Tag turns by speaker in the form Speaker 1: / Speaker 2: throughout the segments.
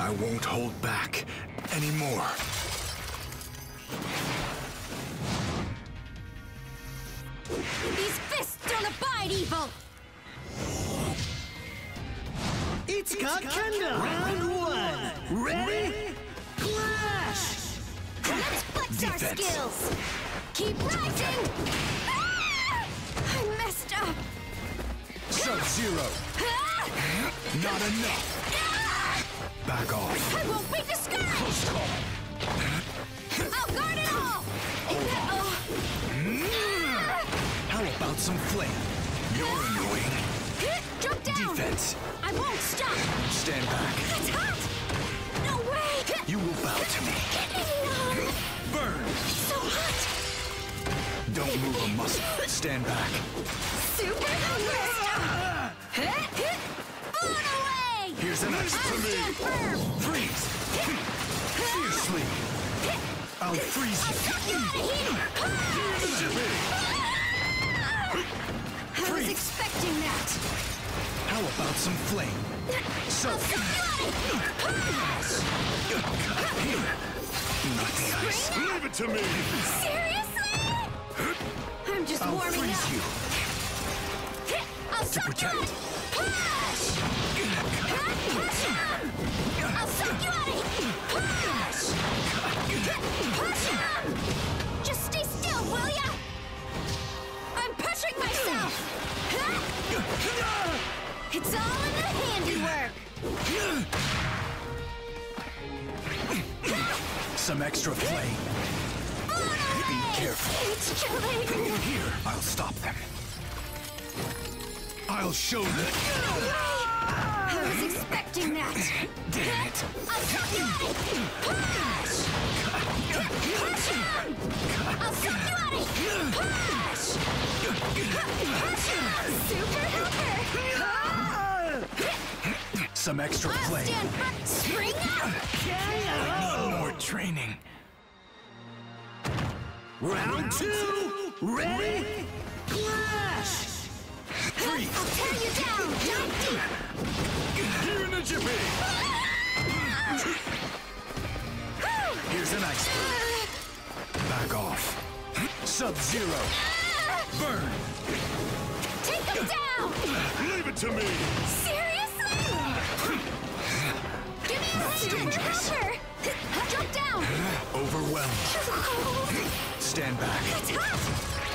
Speaker 1: I won't hold back anymore.
Speaker 2: These fists don't abide evil!
Speaker 3: It's Kendo! Round one! Ready? Clash!
Speaker 2: Let's flex our skills! Keep rising! Ah! I messed up!
Speaker 1: Sub-Zero!
Speaker 2: Ah!
Speaker 1: Not enough!
Speaker 2: Ah!
Speaker 1: Back off.
Speaker 2: I won't be discouraged! I'll guard it all! Oh.
Speaker 1: How about some flame? You're annoying.
Speaker 2: Jump down!
Speaker 1: Defense.
Speaker 2: I won't stop!
Speaker 1: Stand back.
Speaker 2: It's hot! No way!
Speaker 1: You will bow to me.
Speaker 2: No!
Speaker 1: Burn!
Speaker 2: So hot!
Speaker 1: Don't move a muscle. Stand back.
Speaker 2: Super hungry! Ah! Blown away!
Speaker 1: Here's an ice
Speaker 2: I'll!
Speaker 1: Freeze! Fiercely! I'll freeze
Speaker 2: Get out of here! I was expecting that!
Speaker 1: How about some flame? So, here. Not the ice.
Speaker 4: Leave it to me!
Speaker 2: Seriously? I'm just
Speaker 1: I'll
Speaker 2: warming
Speaker 1: freeze
Speaker 2: up.
Speaker 1: you.
Speaker 2: I'll suck you
Speaker 1: protect.
Speaker 2: in. Push! Push! I'll suck you out of here. Push! Push him! Just stay still, will ya? I'm pushing myself. It's all in the handiwork.
Speaker 1: Some extra flame. Be careful.
Speaker 2: It's chilling.
Speaker 1: Here, I'll stop them. I'll show them.
Speaker 2: I was expecting that. I'll suck you out of here. Push! Push! I'll suck you out of here. Push! Push him! Super helper!
Speaker 1: Some extra
Speaker 2: I'll
Speaker 1: flame.
Speaker 2: stand firm. Spring up!
Speaker 1: Need more training.
Speaker 3: Round two! Ready? Clash!
Speaker 1: Freeze!
Speaker 2: I'll tear you down! Dive deep!
Speaker 4: Here in the jiffy!
Speaker 1: Here's an ice blue. Back off. Sub-Zero. Burn.
Speaker 2: Take him down!
Speaker 4: Leave it to me!
Speaker 2: Seriously? Give me a
Speaker 1: That's
Speaker 2: super
Speaker 1: dangerous.
Speaker 2: Jump down!
Speaker 1: Overwhelmed. Stand back.
Speaker 2: It's hot!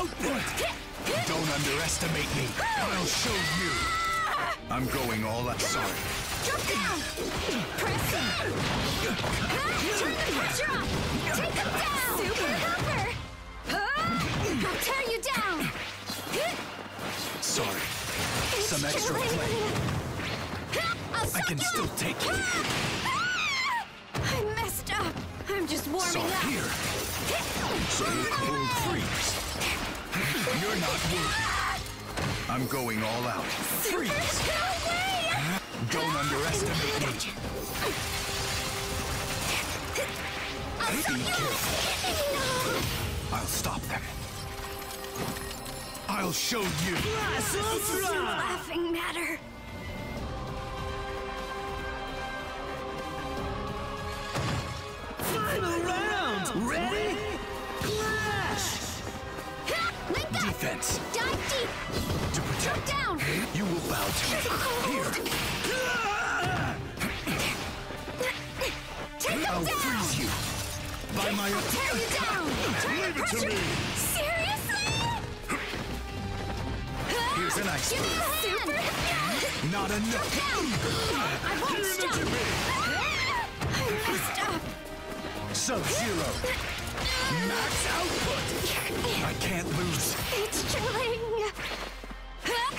Speaker 1: Output. Don't underestimate me. I'll show you. I'm going all out. Sorry.
Speaker 2: Jump down! Press in! Turn the pressure up! Take him down! Super helper! I'll tear you down!
Speaker 1: Sorry.
Speaker 2: It's
Speaker 1: Some extra
Speaker 2: killing
Speaker 1: flame.
Speaker 2: me. I'll
Speaker 1: I can still
Speaker 2: up.
Speaker 1: take it. Ah!
Speaker 2: I messed up. I'm just warming
Speaker 1: So
Speaker 2: up.
Speaker 1: here. So cold freeze. You're not worthy. I'm going all out.
Speaker 2: Super
Speaker 1: Freeze.
Speaker 2: no way!
Speaker 1: Don't underestimate me.
Speaker 2: I'll
Speaker 1: Be careful. I'll stop them. I'll show you.
Speaker 3: Blast
Speaker 2: This is a laughing matter.
Speaker 3: Final round!
Speaker 1: Bow to me. Here.
Speaker 2: Take him
Speaker 1: I'll
Speaker 2: down!
Speaker 1: freeze you. By my
Speaker 2: I'll tear you down! Turn
Speaker 4: Leave it to me.
Speaker 2: Seriously?
Speaker 1: Here's an ice
Speaker 2: Give me super
Speaker 1: Not enough.
Speaker 2: I won't
Speaker 4: the
Speaker 2: stop!
Speaker 4: jiffy!
Speaker 2: I messed up!
Speaker 1: Sub-Zero. Max output. I can't lose.
Speaker 2: It's chilling!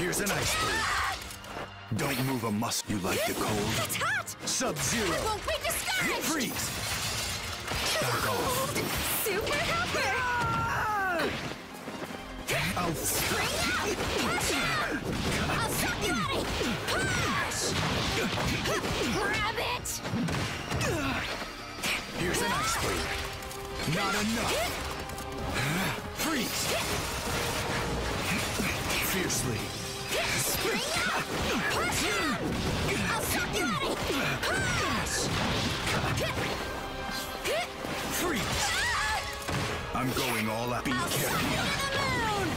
Speaker 1: Here's an ice blue. Don't move a muscle. You like the cold?
Speaker 2: It's hot!
Speaker 1: Sub-Zero.
Speaker 2: Won't be discouraged!
Speaker 1: Freeze. Off.
Speaker 2: Super helper!
Speaker 1: I'll!
Speaker 2: I'll suck you out Push! Grab it!
Speaker 1: Here's an ice blade. Not enough. Freeze. Fiercely. I'm going all out. Be
Speaker 2: I'll
Speaker 1: careful.
Speaker 2: you to the moon!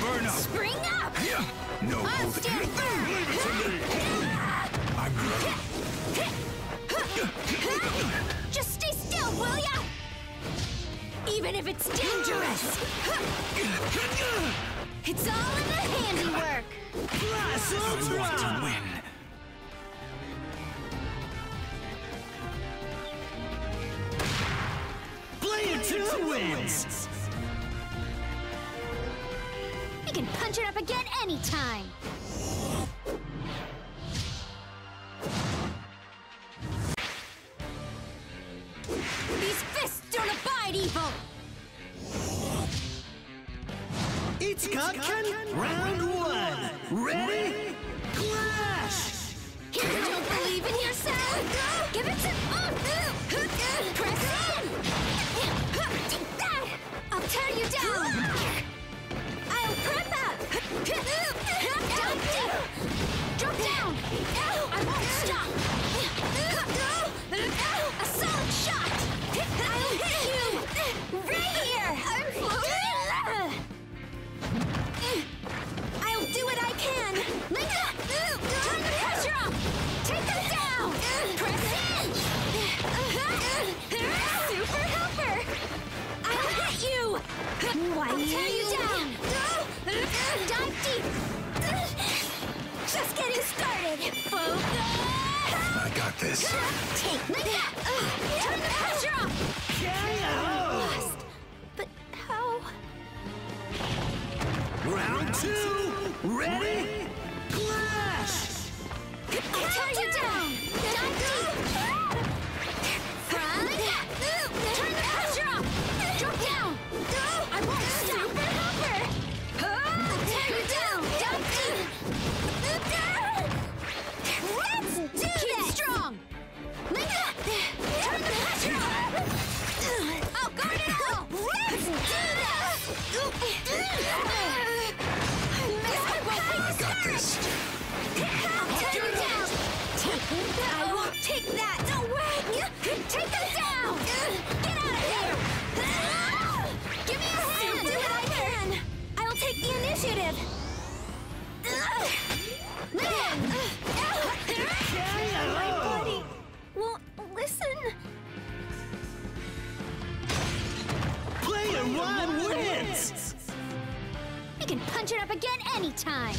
Speaker 1: Burn up.
Speaker 2: Spring up!
Speaker 1: No
Speaker 2: I'm
Speaker 1: holding.
Speaker 2: stand!
Speaker 4: Leave it to me!
Speaker 1: I'm ready.
Speaker 2: Just stay still, will ya? Even if it's dangerous!
Speaker 1: I want to win.
Speaker 3: Player 2 wins!
Speaker 2: You can punch it up again anytime! I'll tear you down! Dive deep! Just getting started! Focus!
Speaker 1: I got this.
Speaker 2: Take Linda! Turn the pressure up!
Speaker 3: KO!
Speaker 2: Lost. But how?
Speaker 3: Round two! Ready?
Speaker 2: Take them down! Get out of here! Give me a hand! Do what I can! I will take the initiative! My body won't listen.
Speaker 3: Player one wins!
Speaker 2: You can punch it up again anytime.